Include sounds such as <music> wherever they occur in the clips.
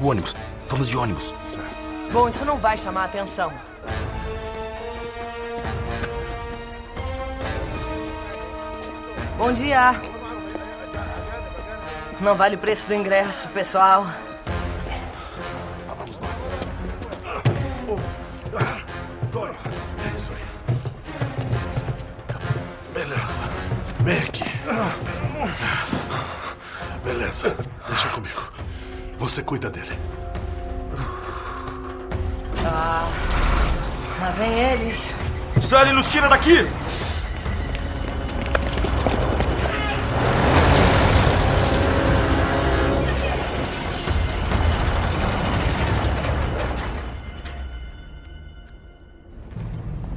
O ônibus. Vamos de ônibus. Certo. Bom, isso não vai chamar a atenção. Bom dia. Não vale o preço do ingresso, pessoal. Lá vamos nós. Um, dois. É isso aí. Beleza. Vem aqui. Beleza. Deixa comigo. Você cuida dele. Lá vem eles. Sully, nos tira daqui!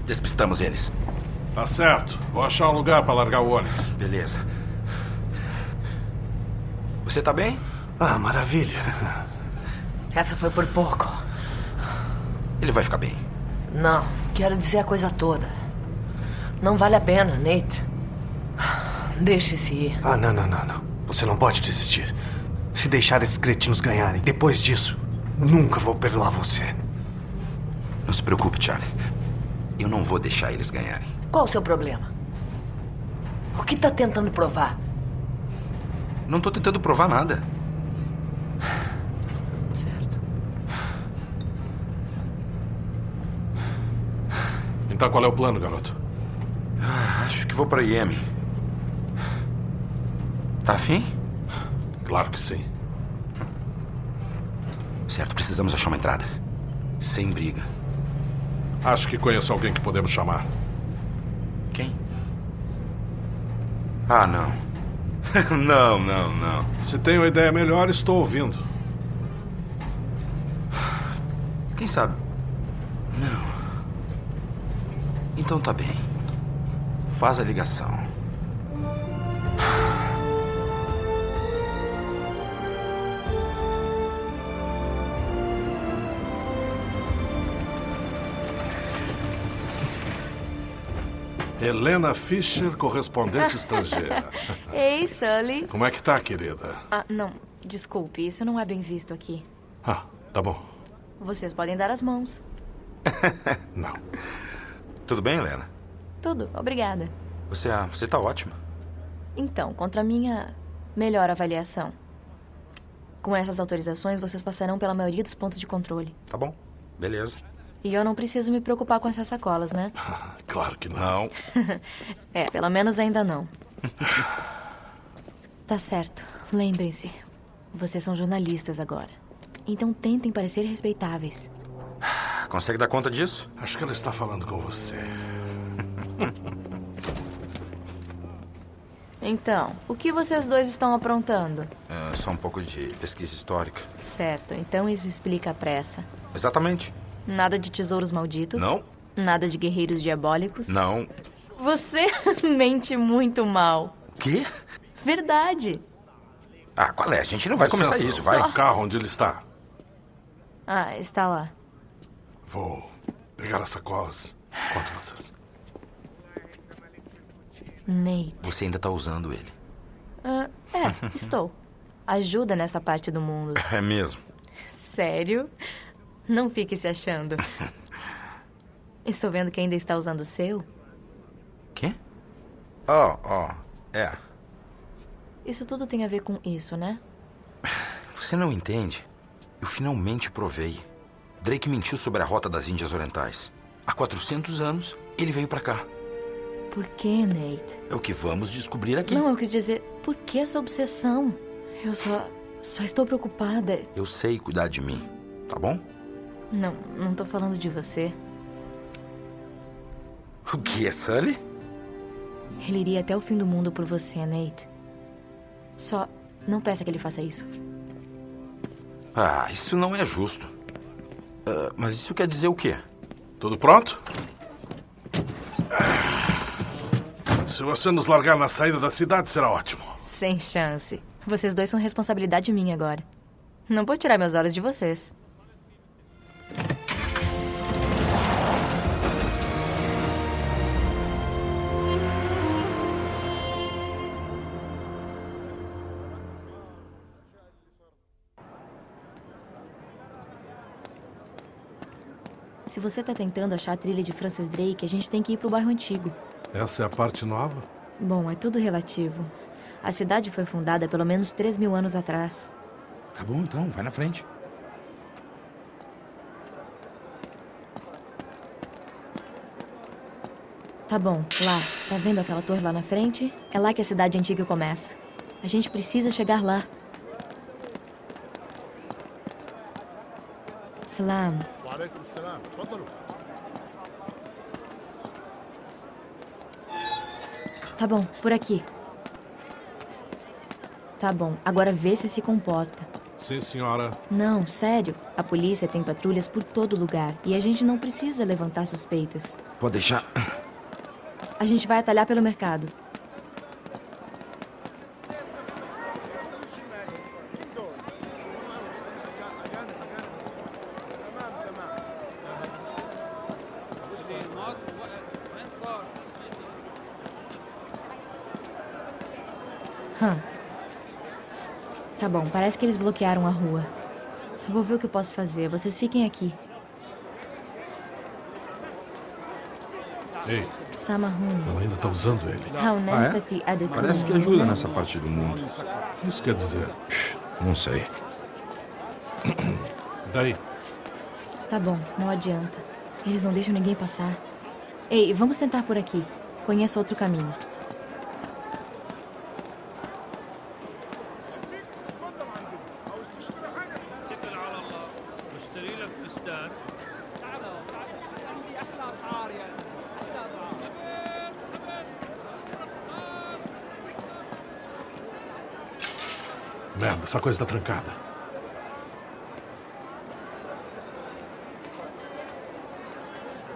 Despistamos eles. Tá certo. Vou achar um lugar para largar o ônibus. Beleza. Você tá bem? Ah, maravilha. Essa foi por pouco. Ele vai ficar bem. Não, quero dizer a coisa toda. Não vale a pena, Nate. Deixe-se ir. Ah, não, não, não, não. Você não pode desistir. Se deixar esses cretinos ganharem, depois disso, nunca vou perdoar você. Não se preocupe, Charlie. Eu não vou deixar eles ganharem. Qual o seu problema? O que está tentando provar? Não tô tentando provar nada. Então qual é o plano, garoto? Acho que vou para Iemi. Tá afim? Claro que sim. Certo, precisamos achar uma entrada. Sem briga. Acho que conheço alguém que podemos chamar. Quem? Ah, não. <laughs> não, não, não. Se tem uma ideia melhor, estou ouvindo. Quem sabe? Não. Então tá bem. Faz a ligação. Helena Fischer, correspondente estrangeira. <laughs> Ei, Sully. Como é que tá, querida? Ah, não. Desculpe, isso não é bem visto aqui. Ah, tá bom. Vocês podem dar as mãos. <laughs> Não. Tudo bem, Helena? Tudo, obrigada. Você, ah, você tá ótima. Então, contra a minha melhor avaliação. Com essas autorizações, vocês passarão pela maioria dos pontos de controle. Tá bom. Beleza. E eu não preciso me preocupar com essas sacolas, né? <laughs> Claro que não. Não. <laughs> É, pelo menos ainda não. <laughs> Tá certo. Lembrem-se, vocês são jornalistas agora. Então tentem parecer respeitáveis. Consegue dar conta disso? Acho que ela está falando com você. <laughs> Então, o que vocês dois estão aprontando? É, só um pouco de pesquisa histórica. Certo, então isso explica a pressa. Exatamente. Nada de tesouros malditos? Não. Nada de guerreiros diabólicos? Não. Você <laughs> mente muito mal. Quê? Verdade. Ah, qual é? A gente não vai começar isso, vai. O carro onde ele está. Ah, está lá. Vou pegar as sacolas. Enquanto vocês. Nate. Você ainda tá usando ele. Ah, é, <laughs> estou. Ajuda nessa parte do mundo. É mesmo. Sério? Não fique se achando. <laughs> Estou vendo que ainda está usando o seu. Quê? Oh, oh, é. Isso tudo tem a ver com isso, né? Você não entende? Eu finalmente provei. Drake mentiu sobre a rota das Índias Orientais. Há 400 anos, ele veio pra cá. Por que, Nate? É o que vamos descobrir aqui. Não, eu quis dizer, por que essa obsessão? Eu só. só estou preocupada. Eu sei cuidar de mim, tá bom? Não, não tô falando de você. O que é Sully? Ele iria até o fim do mundo por você, Nate. Só não peça que ele faça isso. Ah, isso não é justo. Ah, mas isso quer dizer o quê? Tudo pronto? Se você nos largar na saída da cidade, será ótimo. Sem chance. Vocês dois são responsabilidade minha agora. Não vou tirar meus olhos de vocês. Se você tá tentando achar a trilha de Francis Drake, a gente tem que ir pro bairro antigo. Essa é a parte nova? Bom, é tudo relativo. A cidade foi fundada pelo menos 3 mil anos atrás. Tá bom, então, vai na frente. Tá bom, lá. Tá vendo aquela torre lá na frente? É lá que a cidade antiga começa. A gente precisa chegar lá. Salam. وعليكم السلام تفضلوا Tá bom, por aqui. Tá bom, agora vê se se comporta. Sim, senhora. Não, sério. A polícia tem patrulhas por todo lugar e a gente não precisa levantar suspeitas. Pode deixar. A gente vai atalhar pelo mercado. Tá bom, parece que eles bloquearam a rua. Vou ver o que eu posso fazer. Vocês fiquem aqui. Ei, Samahuni. ela ainda tá usando ele. Haunestati adequum. Parece que ajuda nessa parte do mundo. O que isso quer dizer? Não sei. E daí? Tá bom, não adianta. Eles não deixam ninguém passar. Ei, vamos tentar por aqui. Conheço outro caminho. essa coisa tá trancada.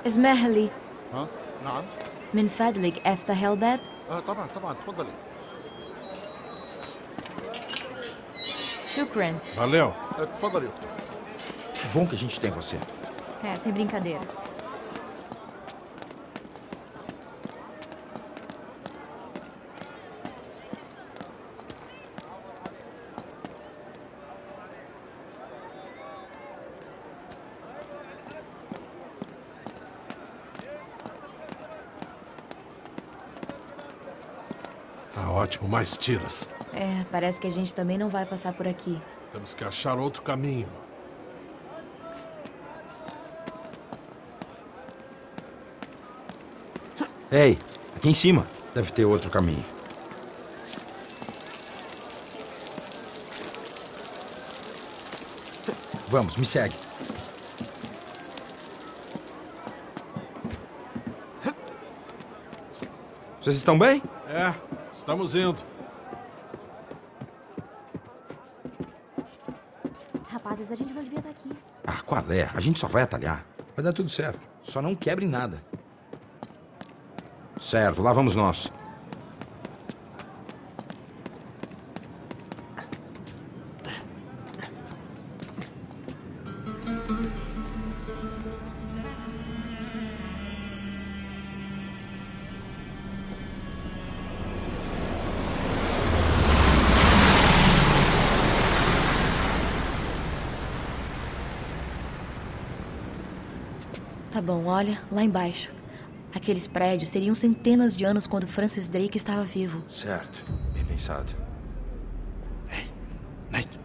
اسمح لي ها نعم من فضلك افتح الباب آه طبعا طبعا تفضلي شكرا Valeu. آه تفضلي يا اختي Que bom que a gente tem você. É, sem brincadeira. Tá ótimo, mais tiras. É, parece que a gente também não vai passar por aqui. Temos que achar outro caminho. Ei, aqui em cima. Deve ter outro caminho. Vamos, me segue. Vocês estão bem? É, estamos indo. Rapazes, a gente não devia estar aqui. Ah, qual é? A gente só vai atalhar. Vai dar tudo certo. Só não quebre nada. Certo, lá vamos nós. Tá bom, olha, lá embaixo. Aqueles prédios teriam centenas de anos quando Francis Drake estava vivo. Certo, bem pensado. Nate.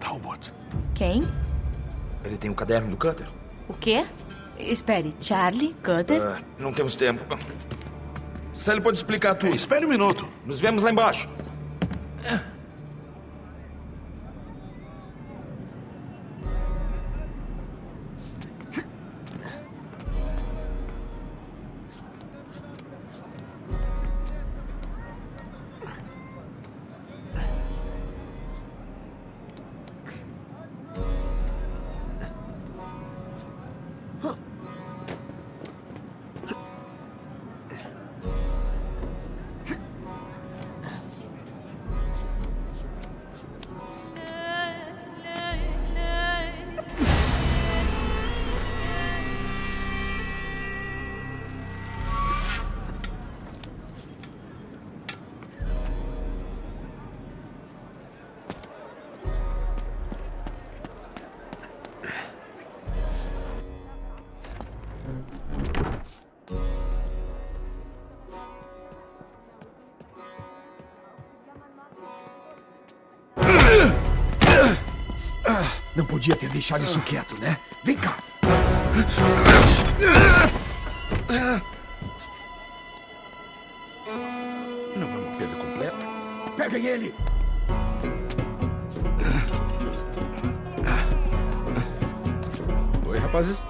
Talbot. Quem? Ele tem o caderno do Cutter? O quê? Espere, Charlie? Cutter? Ah, não temos tempo. Sally pode explicar tudo. Espere um minuto. Nos vemos lá embaixo. Não podia ter deixado isso quieto, né? Vem cá. Não é uma perda completa? Peguem ele! Oi, rapazes.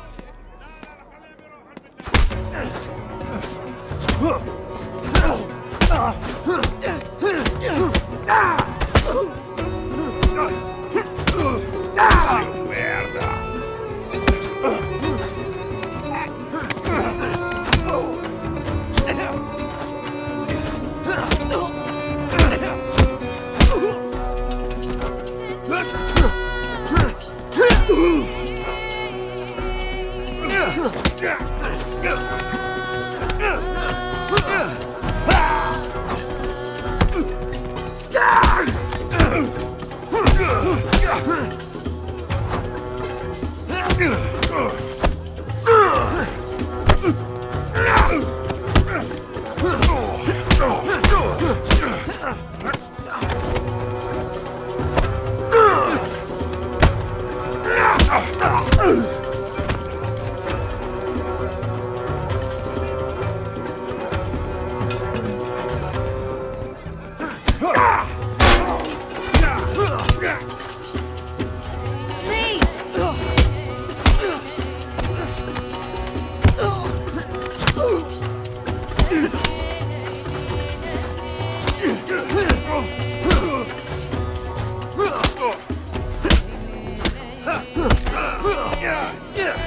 Nate,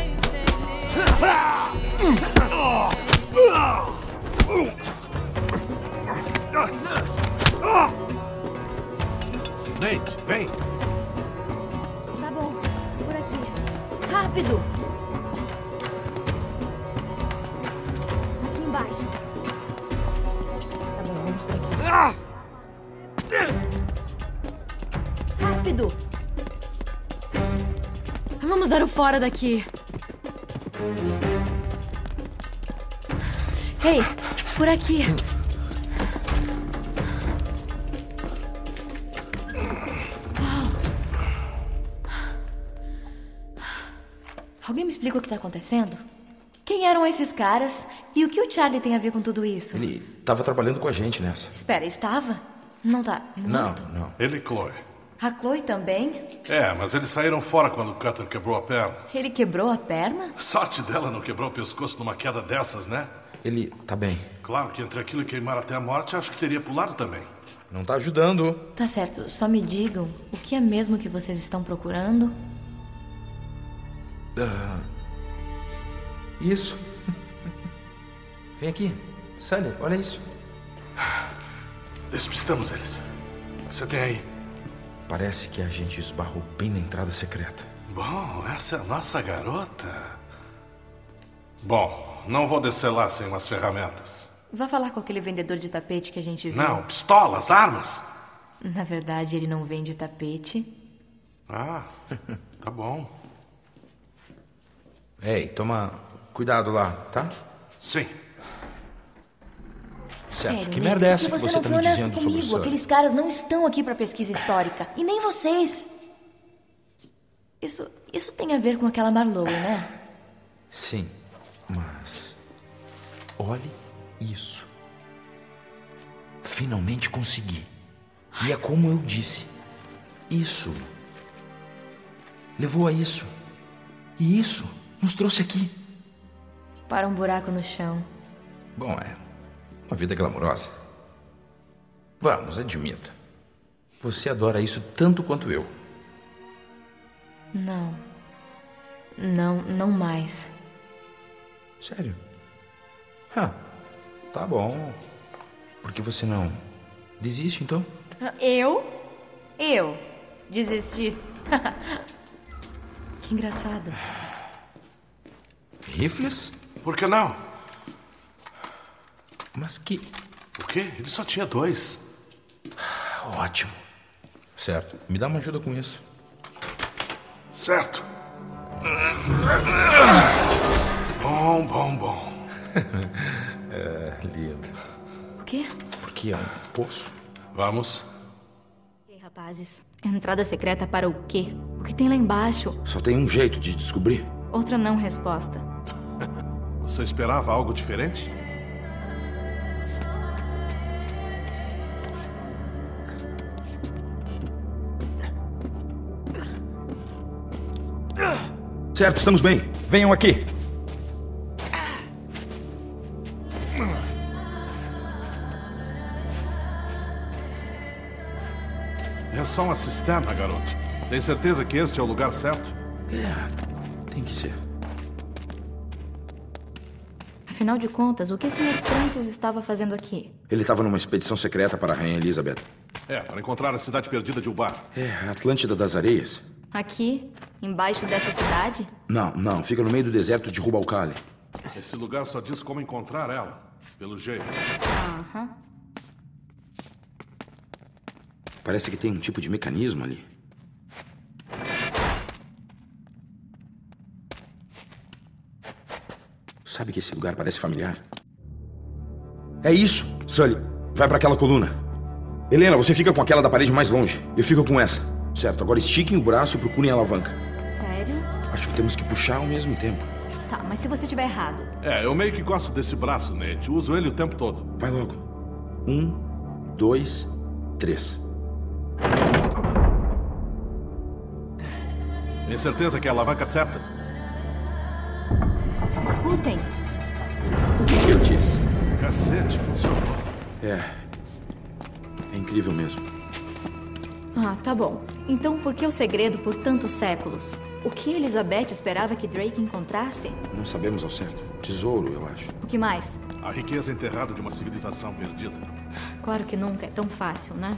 fora daqui. Ei, por aqui. Alguém me explica o que tá acontecendo? Quem eram esses caras? E o que o Charlie tem a ver com tudo isso? Ele tava trabalhando com a gente nessa. Espera, estava? Não tá. Não, morto? não. Ele e Chloe. A Chloe também? É, mas eles saíram fora quando o Cutter quebrou a perna. Ele quebrou a perna? Sorte dela não quebrou o pescoço numa queda dessas, né? Ele tá bem. Claro que entre aquilo e queimar até a morte, acho que teria pulado também. Não tá ajudando. Tá certo, só me digam o que é mesmo que vocês estão procurando? Ah, isso. <laughs> Vem aqui. Sally, olha isso. Despistamos eles. Você tem aí? Parece que a gente esbarrou bem na entrada secreta. Bom, essa é a nossa garota. Bom, não vou descer lá sem umas ferramentas. Vá falar com aquele vendedor de tapete que a gente viu. Não, pistolas, armas. Na verdade, ele não vende tapete. Ah, tá bom. Ei, toma cuidado lá, tá? Sim. Certo. Sério, que merda é essa que você você não tá foi me honesto dizendo sobre comigo? Sam? Aqueles caras não estão aqui pra pesquisa histórica. E nem vocês. Isso, isso tem a ver com aquela Marlowe, né? Sim, mas. Olhe isso. Finalmente consegui. E é como eu disse. Isso. Levou a isso. E isso nos trouxe aqui. Para um buraco no chão. Bom, é. Uma vida glamourosa. Vamos, admita. Você adora isso tanto quanto eu. Não. Não, não mais. Sério? Ah, tá bom. Por que você não desiste, então? Eu? Eu? Desisti. <laughs> que engraçado. Rifles? Por que não? Mas que. O quê? Ele só tinha dois. Ótimo. Certo. Me dá uma ajuda com isso. Certo. Bom, bom, bom. <laughs> é, lindo. O quê? Porque é um poço. Vamos. Ok, rapazes. Entrada secreta para o quê? O que tem lá embaixo? Só tem um jeito de descobrir. Outra não resposta. <laughs> Você esperava algo diferente? Certo, estamos bem. Venham aqui. É só uma cisterna, garoto. Tem certeza que este é o lugar certo? É, tem que ser. Afinal de contas, o que o Sr. Francis estava fazendo aqui? Ele estava numa expedição secreta para a Rainha Elizabeth. É, para encontrar a cidade perdida de Ubar. É, a Atlântida das Areias. Aqui? Embaixo dessa cidade? Não, não, fica no meio do deserto de Rubalcali. Esse lugar só diz como encontrar ela. Pelo jeito. Aham. Parece que tem um tipo de mecanismo ali. Sabe que esse lugar parece familiar? É isso, Sully. Vai para aquela coluna. Helena, você fica com aquela da parede mais longe. Eu fico com essa. Certo, agora estiquem o braço e procurem a alavanca. Acho que temos que puxar ao mesmo tempo. Tá, mas se você estiver errado. É, eu meio que gosto desse braço, Nate. Uso ele o tempo todo. Vai logo. Um, dois, três. Tem certeza que é a alavanca certa? Escutem. O que eu disse? Cacete, funcionou. É. É incrível mesmo. Ah, tá bom. Então por que o segredo por tantos séculos? O que Elizabeth esperava que Drake encontrasse? Não sabemos ao certo. Tesouro, eu acho. O que mais? A riqueza enterrada de uma civilização perdida. Claro que nunca é tão fácil, né?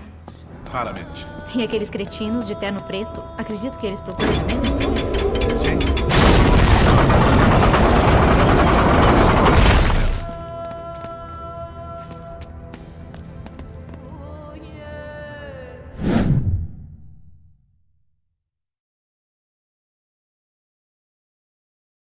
Raramente. E aqueles cretinos de terno preto? Acredito que eles procuram a mesma coisa.